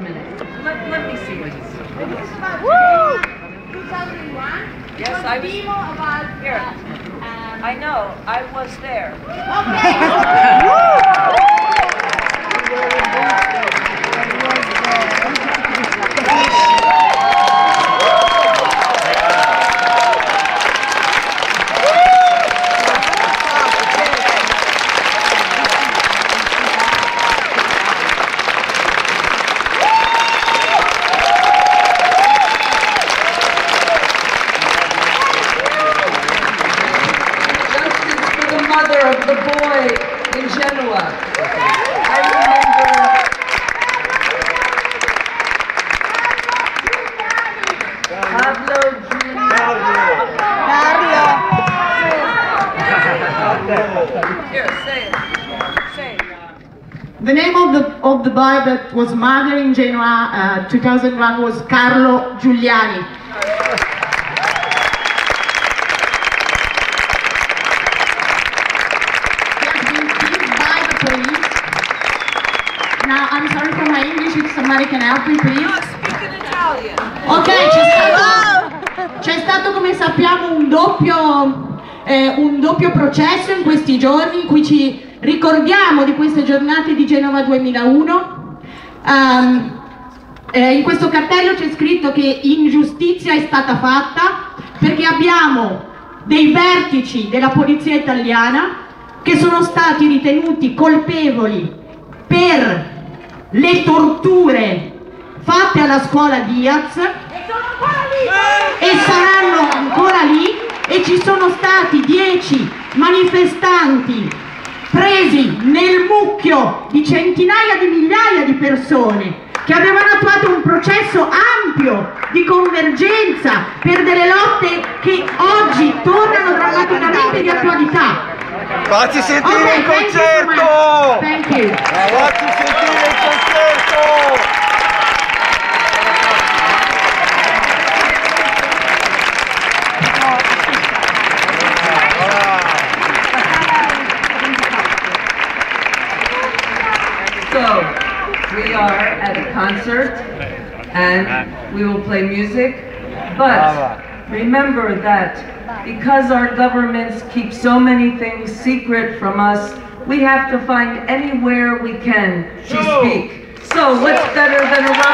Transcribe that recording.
minute. Let, let me see what he's doing. Woo! 2001. Yes, I was. About, here. Um, I know. I was there. Okay. mother of the boy in Genoa. I remember. Pablo Carlo. Here, say it. Say it. The name of the of the boy that was murdered in Genoa uh, 2001 was Carlo Giuliani. Somebody can help me, please? Ok, c'è stato, stato, come sappiamo un doppio, eh, un doppio processo in questi giorni in cui ci ricordiamo di queste giornate di Genova 2001. Um, ehm, eh, in questo cartello c'è scritto che ingiustizia è stata fatta perché abbiamo dei vertici della polizia italiana che sono stati ritenuti colpevoli per le torture fatte alla scuola Diaz eh! e saranno ancora lì e ci sono stati dieci manifestanti presi nel mucchio di centinaia di migliaia di persone che avevano attuato un processo ampio di convergenza per delle lotte che oggi tornano drammaticamente di attualità. Facci sentire okay, il concerto! we are at a concert and we will play music. But remember that because our governments keep so many things secret from us, we have to find anywhere we can to speak. So what's better than a